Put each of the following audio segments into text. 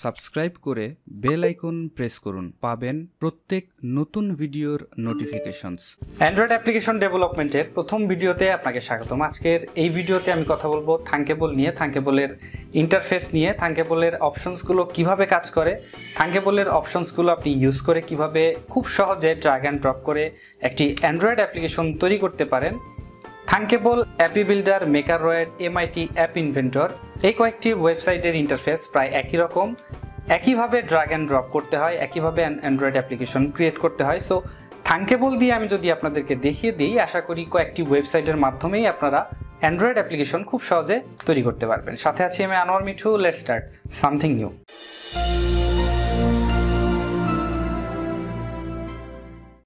Subscribe করে bell icon press করুন। পাবেন প্রত্যেক নতুন ভিডিওর নোটিফিকেশনস। অ্যান্ড্রয়েড অ্যাপ্লিকেশন ডেভেলপমেন্টের প্রথম ভিডিওতে আপনাকে স্বাগতম। আজকের এই ভিডিওতে আমি কথা বলব থাঙ্কেবল নিয়ে থাঙ্কেবলের ইন্টারফেস নিয়ে থাঙ্কেবলের অপশনসগুলো কীভাবে কাজ করে থাঙ্কেবলের অপশনসগুলো আপনি ইউজ করে কীভাবে খুব সহজে ড্রাগ অ্যান্ড ড্রপ করে একটি অ্যান্ড্রয়েড অ্যাপ্লিকেশন তৈরি করতে পারেন। Thunkable Appy Builder Makeroid MIT App Inventor এই কয়েকটি ওয়েবসাইটের ইন্টারফেস প্রায় একই রকম। একইভাবে ড্রাগ অ্যান্ড ড্রপ করতে হয়, একইভাবে অ্যান্ড্রয়েড অ্যাপ্লিকেশন ক্রিয়েট করতে হয়। সো থাঙ্কেবল দিয়ে আমি যদি আপনাদেরকে দেখিয়ে দিই, আশা করি কয়েকটি ওয়েবসাইটের মাধ্যমেই আপনারা অ্যান্ড্রয়েড অ্যাপ্লিকেশন খুব সহজে তৈরি করতে পারবেন। সাথে আছি আমি Anwar Mithu let start something new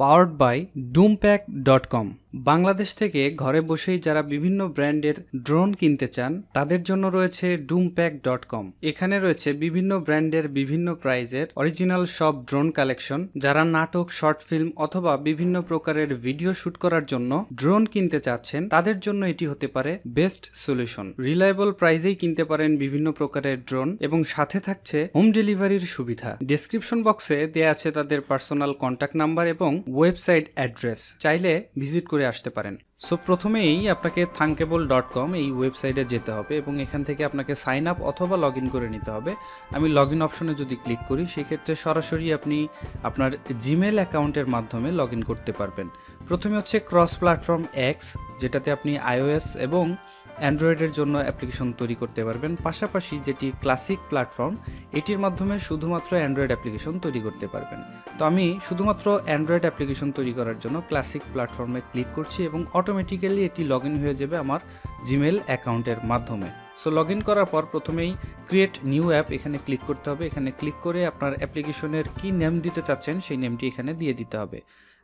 powered by Dumpac dot com Bangladesh থেকে ঘরে বসেই যারা বিভিন্ন ব্র্যান্ডের ড্রোন কিনতে চান, তাদের জন্য রয়েছে ডুমপ্যাক ডট কম এখানে রয়েছে বিভিন্ন ব্র্যান্ডের বিভিন্ন প্রাইজের অরিজিনাল সব ড্রোন কালেকশন, যারা নাটক, শর্ট ফিল্ম অথবা বিভিন্ন প্রকারের ভিডিও শুট করার জন্য ড্রোন কিনতে চাচ্ছেন, তাদের জন্য এটি হতে পারে বেস্ট সলিউশন রিলায়েবল প্রাইজেই কিনতে পারেন বিভিন্ন প্রকারের ড্রোন এবং সাথে থাকছে হোম ডেলিভারির সুবিধা। ডেসক্রিপশন বক্সে দেয়া আছে তাদের পার্সোনাল কন্ট্যাক্ট নাম্বার এবং ওয়েবসাইট অ্যাড্রেস চাইলে ভিজিট করে আসতে পারেন। সো প্রথমেই আপনাকে থাঙ্কেবল ডট কম এই ওয়েবসাইটে যেতে হবে এবং এখান থেকে আপনাকে সাইন আপ অথবা লগ করে নিতে হবে। আমি লগ ইন অপশনে যদি ক্লিক করি, সেক্ষেত্রে সরাসরি আপনি আপনার জিমেল অ্যাকাউন্টের মাধ্যমে লগ করতে পারবেন। প্রথমে হচ্ছে ক্রস প্ল্যাটফর্ম এক্স যেটাতে আপনি আইওএস এবং অ্যান্ড্রয়েডের জন্য অ্যাপ্লিকেশন তৈরি করতে পারবেন। পাশাপাশি যেটি ক্লাসিক প্ল্যাটফর্ম, এটির মাধ্যমে শুধুমাত্র অ্যান্ড্রয়েড অ্যাপ্লিকেশন তৈরি করতে পারবেন। তো আমি শুধুমাত্র অ্যান্ড্রয়েড অ্যাপ্লিকেশন তৈরি করার জন্য ক্লাসিক প্ল্যাটফর্মে ক্লিক করছি এবং অটোমেটিক্যালি এটি লগ হয়ে যাবে আমার জিমেল অ্যাকাউন্টের মাধ্যমে। সো লগ করার পর প্রথমেই ক্রিয়েট নিউ অ্যাপ এখানে ক্লিক করতে হবে। এখানে ক্লিক করে আপনার অ্যাপ্লিকেশনের কি নেম দিতে চাচ্ছেন সেই নেমটি এখানে দিয়ে দিতে হবে।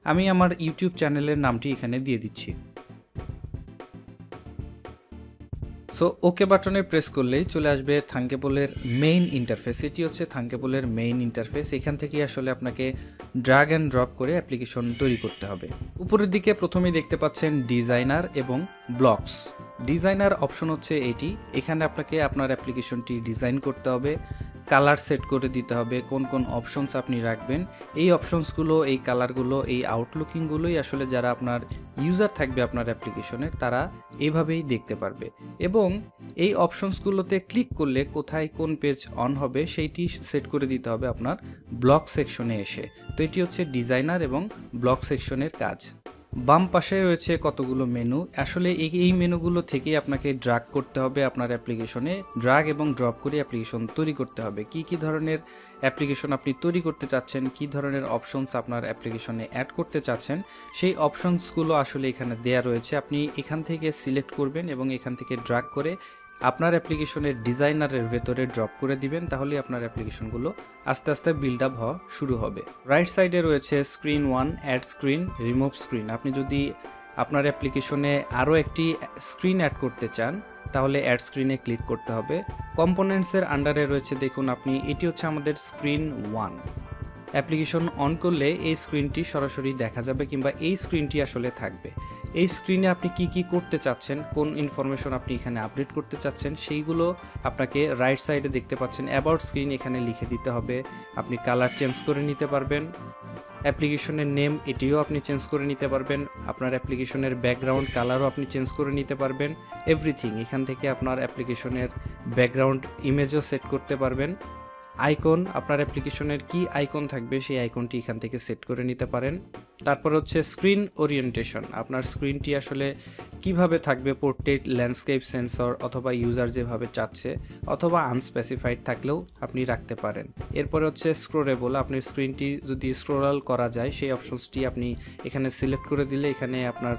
আমি আমার ইউটিউব চ্যানেলের নামটি এখানে দিয়ে দিচ্ছি। সো ওকে বাটনে প্রেস করলেই চলে আসবে থাঙ্কেবলের মেইন ইন্টারফেস এটি হচ্ছে থাঙ্কেবলের মেইন ইন্টারফেস এখান থেকেই আসলে আপনাকে ড্রাগ অ্যান্ড ড্রপ করে অ্যাপ্লিকেশন তৈরি করতে হবে। উপরের দিকে প্রথমেই দেখতে পাচ্ছেন ডিজাইনার এবং ব্লকস ডিজাইনার অপশন হচ্ছে এটি। এখানে আপনাকে আপনার অ্যাপ্লিকেশনটি ডিজাইন করতে হবে। কালার সেট করে দিতে হবে, কোন কোন অপশনস আপনি রাখবেন। এই অপশনসগুলো এই কালারগুলো এই আউটলুকিংগুলোই আসলে যারা আপনার ইউজার থাকবে আপনার অ্যাপ্লিকেশনের তারা এভাবেই দেখতে পারবে। এবং এই অপশনসগুলোতে ক্লিক করলে কোথায় কোন পেজ অন হবে, সেইটি সেট করে দিতে হবে আপনার ব্লক সেকশনে এসে। তো এটি হচ্ছে ডিজাইনার এবং ব্লক সেকশনের কাজ। বাম পাশে রয়েছে কতগুলো মেনু আসলে এই মেনুগুলো থেকে আপনাকে ড্রাগ করতে হবে আপনার অ্যাপ্লিকেশনে ড্রাগ এবং ড্রপ করে অ্যাপ্লিকেশন তৈরি করতে হবে। কি কি ধরনের অ্যাপ্লিকেশন আপনি তৈরি করতে চাচ্ছেন? কি ধরনের অপশনস আপনার অ্যাপ্লিকেশনে অ্যাড করতে চাচ্ছেন? সেই অপশনসগুলো আসলে এখানে দেয়া রয়েছে। আপনি এখান থেকে সিলেক্ট করবেন এবং এখান থেকে ড্রাগ করে আপনার অ্যাপ্লিকেশনের ডিজাইনারের ভেতরে ড্রপ করে দিবেন, তাহলে আপনার অ্যাপ্লিকেশনগুলো আস্তে আস্তে বিল্ড আপ হওয়া শুরু হবে। রাইট সাইডে রয়েছে screen one add screen remove screen আপনি যদি আপনার অ্যাপ্লিকেশনে আরও একটি স্ক্রিন অ্যাড করতে চান, তাহলে অ্যাড স্ক্রিনে ক্লিক করতে হবে। কম্পোনেন্টসের আন্ডারে রয়েছে, দেখুন আপনি, এটি হচ্ছে আমাদের স্ক্রিন ওয়ান অ্যাপ্লিকেশন অন করলে এই স্ক্রিনটি সরাসরি দেখা যাবে কিংবা এই স্ক্রিনটি আসলে থাকবে। এই স্ক্রিনে আপনি কি কি করতে চাচ্ছেন, কোন ইনফরমেশন আপনি এখানে আপডেট করতে চাচ্ছেন, সেইগুলো আপনাকে রাইট সাইডে দেখতে পাচ্ছেন। অ্যাবাউট স্ক্রিন এখানে লিখে দিতে হবে। আপনি কালার চেঞ্জ করে নিতে পারবেন। অ্যাপ্লিকেশনের নেম এটিও আপনি চেঞ্জ করে নিতে পারবেন। আপনার অ্যাপ্লিকেশনের ব্যাকগ্রাউন্ড কালারও আপনি চেঞ্জ করে নিতে পারবেন। এভরিথিং এখান থেকে আপনার অ্যাপ্লিকেশনের ব্যাকগ্রাউন্ড ইমেজও সেট করতে পারবেন। আইকন, আপনার অ্যাপ্লিকেশনের কি আইকন থাকবে সেই আইকনটি এখান থেকে সেট করে নিতে পারেন। তারপর হচ্ছে স্ক্রিন ওরিয়েন্টেশন, আপনার স্ক্রিনটি আসলে কীভাবে থাকবে পোর্ট্রেট, ল্যান্ডস্কেপ সেন্সর অথবা ইউজার যেভাবে চাচ্ছে অথবা আনস্পেসিফাইড থাকলেও আপনি রাখতে পারেন। এরপরে হচ্ছে স্ক্রোরেবল আপনার স্ক্রিনটি যদি স্ক্রোলাল করা যায়, সেই অপশনসটি আপনি এখানে সিলেক্ট করে দিলে এখানে আপনার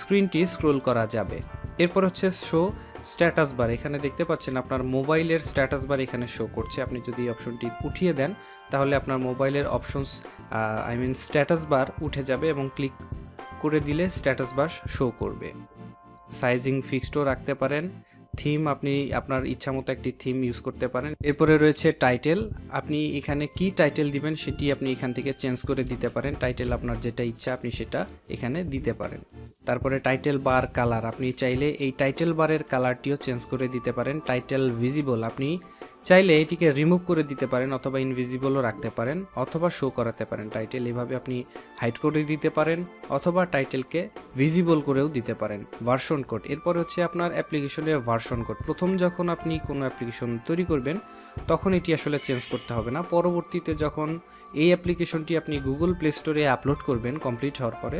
স্ক্রিনটি স্ক্রোল করা যাবে। এরপর হচ্ছে শো স্ট্যাটাস বার। এখানে দেখতে পাচ্ছেন আপনার মোবাইলের স্ট্যাটাস বার এখানে শো করছে। আপনি যদি অপশনটি উঠিয়ে দেন, তাহলে আপনার মোবাইলের options I mean status bar উঠে যাবে এবং ক্লিক করে দিলে স্ট্যাটাস বার শো করবে। সাইজিং ফিক্সডও রাখতে পারেন। থিম আপনি আপনার ইচ্ছা মতো একটি থিম ইউজ করতে পারেন। এরপরে রয়েছে টাইটেল আপনি এখানে কি টাইটেল দিবেন সেটি আপনি এখান থেকে চেঞ্জ করে দিতে পারেন। টাইটেল আপনার যেটা ইচ্ছা আপনি সেটা এখানে দিতে পারেন। তারপরে টাইটেল বার কালার আপনি চাইলে এই টাইটেল বারের কালারটিও চেঞ্জ করে দিতে পারেন। টাইটেল ভিজিবল আপনি চাইলে এটিকে রিমুভ করে দিতে পারেন অথবা ইনভিজিবলও রাখতে পারেন অথবা শো করাতে পারেন। টাইটেল এভাবে আপনি হাইড করে দিতে পারেন অথবা টাইটেলকে ভিজিবল করেও দিতে পারেন। ভার্সন কোড এরপর হচ্ছে আপনার অ্যাপ্লিকেশনের ভার্সন কোড প্রথম যখন আপনি কোনো অ্যাপ্লিকেশন তৈরি করবেন, তখন এটি আসলে চেঞ্জ করতে হবে না। পরবর্তীতে যখন এই অ্যাপ্লিকেশনটি আপনি গুগল প্লে স্টোরে আপলোড করবেন কমপ্লিট হওয়ার পরে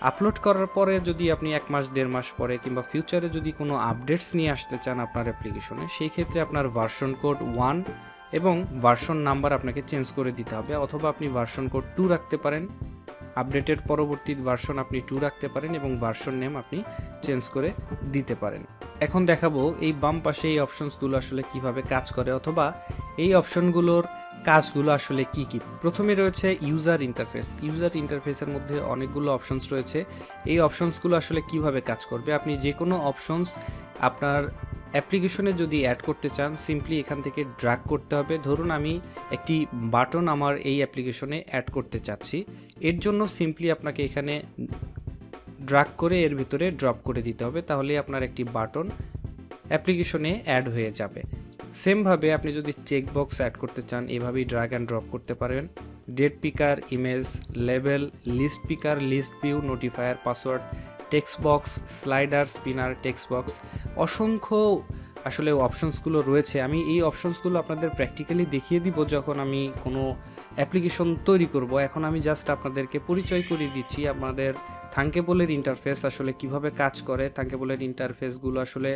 আপলোড করার পরে যদি আপনি এক মাস, দেড় মাস পরে কিংবা ফিউচারে যদি কোনো আপডেটস নিয়ে আসতে চান আপনার অ্যাপ্লিকেশনে সেই ক্ষেত্রে আপনার ভার্সন কোড ওয়ান এবং ভার্সন নাম্বার আপনাকে চেঞ্জ করে দিতে হবে অথবা আপনি ভার্সন কোড টু রাখতে পারেন। আপডেটের পরবর্তী ভার্সন আপনি টু রাখতে পারেন এবং ভার্সন নেম আপনি চেঞ্জ করে দিতে পারেন। এখন দেখাবো এই বাম পাশে এই অপশনসগুলো আসলে কীভাবে কাজ করে অথবা এই অপশনগুলোর কাজগুলো আসলে কি কি? প্রথমে রয়েছে ইউজার ইন্টারফেস ইউজার ইন্টারফেসের মধ্যে অনেকগুলো অপশনস রয়েছে। এই অপশনসগুলো আসলে কীভাবে কাজ করবে? আপনি যে কোনো অপশনস আপনার অ্যাপ্লিকেশনে যদি অ্যাড করতে চান সিম্পলি এখান থেকে ড্রাগ করতে হবে। ধরুন আমি একটি বাটন আমার এই অ্যাপ্লিকেশনে অ্যাড করতে চাচ্ছি। এর জন্য সিম্পলি আপনাকে এখানে ড্রাগ করে এর ভিতরে ড্রপ করে দিতে হবে। তাহলে আপনার একটি বাটন অ্যাপ্লিকেশনে অ্যাড হয়ে যাবে। সেমভাবে আপনি যদি চেক বক্স অ্যাড করতে চান, এভাবেই ড্রাগ অ্যান্ড ড্রপ করতে পারেন। Date picker image label list picker list view notifier password text box slider spinner text box অসংখ্য আসলে অপশনসগুলো রয়েছে। আমি এই অপশনসগুলো আপনাদের প্র্যাকটিক্যালি দেখিয়ে দিব যখন আমি কোনো অ্যাপ্লিকেশন তৈরি করব। এখন আমি জাস্ট আপনাদেরকে পরিচয় করিয়ে দিচ্ছি আপনাদের থাঙ্কেবলের ইন্টারফেস আসলে কীভাবে কাজ করে। থাঙ্কেবলের ইন্টারফেসগুলো আসলে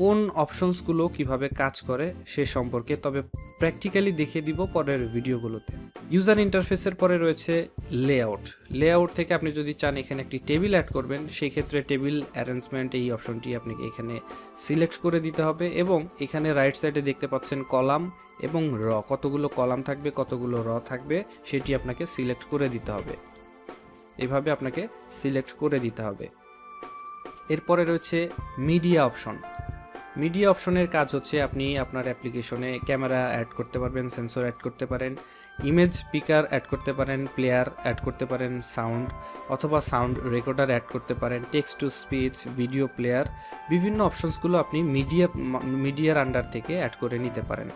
কোন অপশনসগুলো কীভাবে কাজ করে সে সম্পর্কে, তবে প্র্যাকটিক্যালি দেখিয়ে দিব পরের ভিডিওগুলোতে। ইউজার ইন্টারফেসের পরে রয়েছে লেআউট লেআউট থেকে আপনি যদি চান এখানে একটি টেবিল অ্যাড করবেন, সেই ক্ষেত্রে টেবিল অ্যারেঞ্জমেন্ট এই অপশনটি আপনাকে এখানে সিলেক্ট করে দিতে হবে এবং এখানে রাইট সাইডে দেখতে পাচ্ছেন কলাম এবং র। কতগুলো কলাম থাকবে, কতগুলো র থাকবে, সেটি আপনাকে সিলেক্ট করে দিতে হবে। এভাবে আপনাকে সিলেক্ট করে দিতে হবে। এরপরে রয়েছে মিডিয়া অপশন মিডিয়া অপশনের কাজ হচ্ছে আপনি আপনার অ্যাপ্লিকেশনে ক্যামেরা অ্যাড করতে পারবেন সেন্সর অ্যাড করতে পারেন ইমেজ স্পিকার অ্যাড করতে পারেন প্লেয়ার অ্যাড করতে পারেন সাউন্ড অথবা সাউন্ড রেকর্ডার অ্যাড করতে পারেন text to speech video player বিভিন্ন অপশনসগুলো আপনি মিডিয়া মিডিয়ার আন্ডার থেকে অ্যাড করে নিতে পারেন।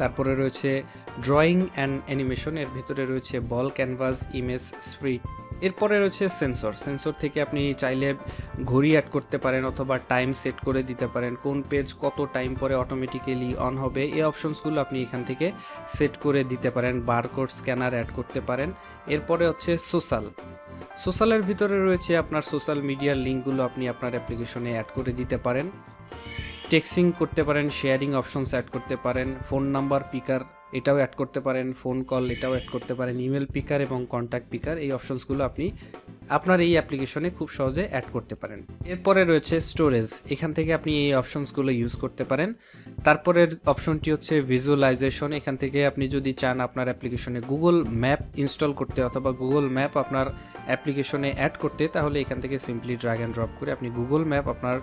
তারপরে রয়েছে ড্রয়িং অ্যান্ড অ্যানিমেশন এর ভিতরে রয়েছে বল ক্যানভাস ইমেজ স্প্রিট এরপরে রয়েছে সেন্সর। সেন্সর থেকে আপনি চাইলে ঘড়ি অ্যাড করতে পারেন অথবা টাইম সেট করে দিতে পারেন। কোন পেজ কত টাইম পরে অটোমেটিক্যালি অন হবে, এই অপশনসগুলো আপনি এখান থেকে সেট করে দিতে পারেন বারকোড স্ক্যানার অ্যাড করতে পারেন। এরপরে হচ্ছে সোশ্যাল সোশ্যালের ভিতরে রয়েছে আপনার সোশ্যাল মিডিয়ার লিঙ্কগুলো আপনি আপনার অ্যাপ্লিকেশনে অ্যাড করে দিতে পারেন। টেক্সিং করতে পারেন শেয়ারিং অপশনস অ্যাড করতে পারেন ফোন নাম্বার পিকার এটাও অ্যাড করতে পারেন ফোন কল এটাও অ্যাড করতে পারেন ইমেল পিকার এবং কন্ট্যাক্ট পিকার এই অপশনসগুলো আপনি আপনার এই অ্যাপ্লিকেশনে খুব সহজে অ্যাড করতে পারেন। এরপরে রয়েছে স্টোরেজ এখান থেকে আপনি এই অপশনসগুলো ইউজ করতে পারেন। তারপরের অপশনটি হচ্ছে ভিজুয়ালাইজেশন এখান থেকে আপনি যদি চান আপনার অ্যাপ্লিকেশনে গুগল ম্যাপ ইনস্টল করতে অথবা গুগল ম্যাপ আপনার অ্যাপ্লিকেশনে অ্যাড করতে, তাহলে এখান থেকে সিম্পলি ড্র্যাগ অ্যান্ড ড্রপ করে আপনি গুগল ম্যাপ আপনার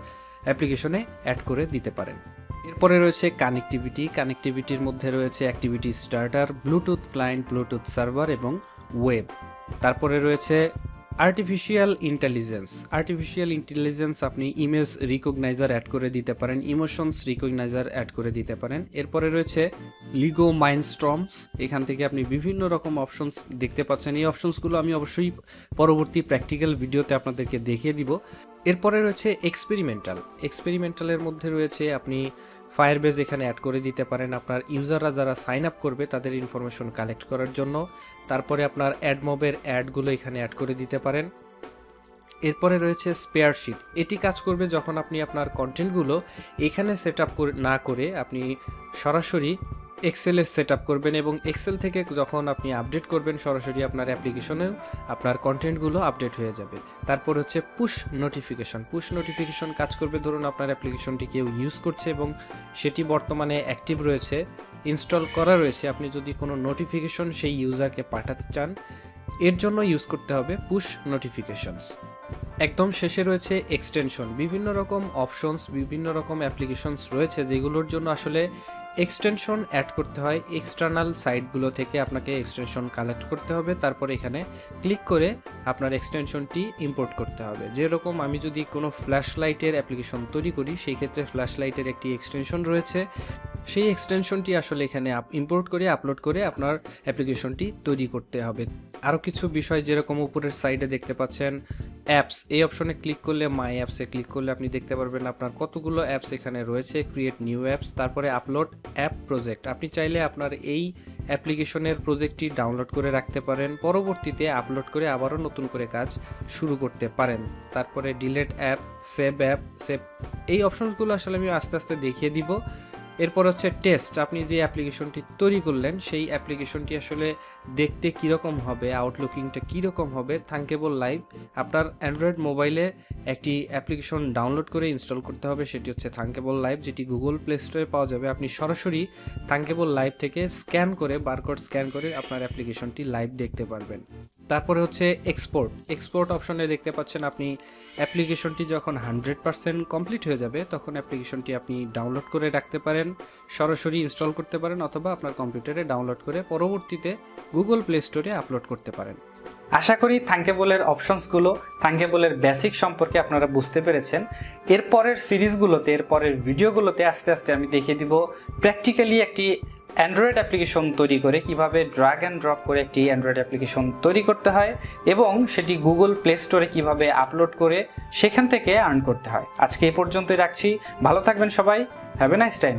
অ্যাপ্লিকেশনে অ্যাড করে দিতে পারেন। এরপরে রয়েছে কানেকটিভিটি। কানেকটিভিটির মধ্যে রয়েছে activity starter, bluetooth client, bluetooth server এবং ওয়েব। তারপরে রয়েছে আর্টিফিশিয়াল ইন্টেলিজেন্স আর্টিফিশিয়াল ইন্টেলিজেন্স আপনি ইমেজ রিকগনাইজার অ্যাড করে দিতে পারেন ইমোশনস রিকগনাইজার অ্যাড করে দিতে পারেন। এরপরে রয়েছে লিগো মাইন্ডস্ট্রমস এখান থেকে আপনি বিভিন্ন রকম অপশনস দেখতে পাচ্ছেন। এই অপশনসগুলো আমি অবশ্যই পরবর্তী প্র্যাকটিক্যাল ভিডিওতে আপনাদেরকে দেখিয়ে দিব। এরপরে রয়েছে এক্সপেরিমেন্টাল এক্সপেরিমেন্টালের মধ্যে রয়েছে আপনি ফায়ারবেজ এখানে অ্যাড করে দিতে পারেন আপনার ইউজাররা যারা সাইন আপ করবে তাদের ইনফরমেশন কালেক্ট করার জন্য। তারপরে আপনার অ্যাডমবের অ্যাডগুলো এখানে অ্যাড করে দিতে পারেন। এরপরে রয়েছে স্পেয়ারশিট এটি কাজ করবে যখন আপনি আপনার কন্টেন্টগুলো এখানে সেট আপ না করে আপনি সরাসরি এক্সেলে সেট আপ করবেন এবং এক্সেল থেকে যখন আপনি আপডেট করবেন, সরাসরি আপনার অ্যাপ্লিকেশনেও আপনার কন্টেন্টগুলো আপডেট হয়ে যাবে। তারপর হচ্ছে পুশ নোটিফিকেশন পুশ নোটিফিকেশন কাজ করবে, ধরুন আপনার অ্যাপ্লিকেশনটি কেউ ইউজ করছে এবং সেটি বর্তমানে অ্যাক্টিভ রয়েছে ইনস্টল করা রয়েছে, আপনি যদি কোনো নোটিফিকেশন সেই ইউজারকে পাঠাতে চান, এর জন্য ইউজ করতে হবে পুশ নোটিফিকেশনস একদম শেষে রয়েছে এক্সটেনশন বিভিন্ন রকম অপশনস বিভিন্ন রকম অ্যাপ্লিকেশনস রয়েছে যেগুলোর জন্য আসলে এক্সটেনশন অ্যাড করতে হয় এক্সটার্নাল সাইটগুলো থেকে আপনাকে এক্সটেনশন কালেক্ট করতে হবে। তারপর এখানে ক্লিক করে আপনার এক্সটেনশনটি ইম্পোর্ট করতে হবে। যেরকম আমি যদি কোনো ফ্ল্যাশ লাইটের অ্যাপ্লিকেশন তৈরি করি, সেই ক্ষেত্রে ফ্ল্যাশ লাইটের একটি এক্সটেনশন রয়েছে। সেই এক্সটেনশনটি আসলে এখানে ইম্পোর্ট করে আপলোড করে আপনার অ্যাপ্লিকেশনটি তৈরি করতে হবে। আরও কিছু বিষয় যেরকম উপরের সাইডে দেখতে পাচ্ছেন অ্যাপস এই অপশনে ক্লিক করলে মাই অ্যাপসে ক্লিক করলে আপনি দেখতে পারবেন আপনার কতগুলো অ্যাপস এখানে রয়েছে ক্রিয়েট নিউ অ্যাপস তারপরে আপলোড অ্যাপ প্রজেক্ট আপনি চাইলে আপনার এই অ্যাপ্লিকেশনের প্রজেক্টটি ডাউনলোড করে রাখতে পারেন, পরবর্তীতে আপলোড করে আবারও নতুন করে কাজ শুরু করতে পারেন। তারপরে delete app save app save এই অপশনসগুলো আসলে আমি আস্তে আস্তে দেখিয়ে দিব। এরপর হচ্ছে টেস্ট আপনি যে অ্যাপ্লিকেশনটি তৈরি করলেন, সেই অ্যাপ্লিকেশনটি আসলে দেখতে কীরকম হবে আউটলুকিংটা কীরকম হবে থাঙ্কেবল লাইভ আপনার অ্যান্ড্রয়েড মোবাইলে একটি অ্যাপ্লিকেশন ডাউনলোড করে ইনস্টল করতে হবে, সেটি হচ্ছে থাঙ্কেবল লাইভ যেটি গুগল প্লে স্টোরে পাওয়া যাবে। আপনি সরাসরি থাঙ্কেবল লাইভ থেকে স্ক্যান করে বারকোড স্ক্যান করে আপনার অ্যাপ্লিকেশনটি লাইভ দেখতে পারবেন। তারপরে হচ্ছে এক্সপোর্ট এক্সপোর্ট অপশনে দেখতে পাচ্ছেন আপনি অ্যাপ্লিকেশনটি যখন হান্ড্রেড পার্সেন্ট কমপ্লিট হয়ে যাবে, তখন অ্যাপ্লিকেশনটি আপনি ডাউনলোড করে রাখতে পারেন। সরাসরি ইনস্টল করতে পারেন অথবা আপনার কম্পিউটারে ডাউনলোড করে পরবর্তীতে গুগল প্লে স্টোরে আপলোড করতে পারেন। আশা করি থাঙ্কেবলের অপশনসগুলো থাঙ্কেবলের বেসিক সম্পর্কে আপনারা বুঝতে পেরেছেন। এরপরের সিরিজগুলোতে এরপরের ভিডিওগুলোতে আস্তে আস্তে আমি দেখিয়ে দিব প্র্যাকটিক্যালি একটি অ্যান্ড্রয়েড অ্যাপ্লিকেশন তৈরি করে কীভাবে ড্রাগ অ্যান্ড ড্রপ করে একটি অ্যান্ড্রয়েড অ্যাপ্লিকেশন তৈরি করতে হয় এবং সেটি গুগল প্লে স্টোরে কীভাবে আপলোড করে সেখান থেকে আর্ন করতে হয়। আজকে এই পর্যন্তই রাখছি। ভালো থাকবেন সবাই। Have a nice time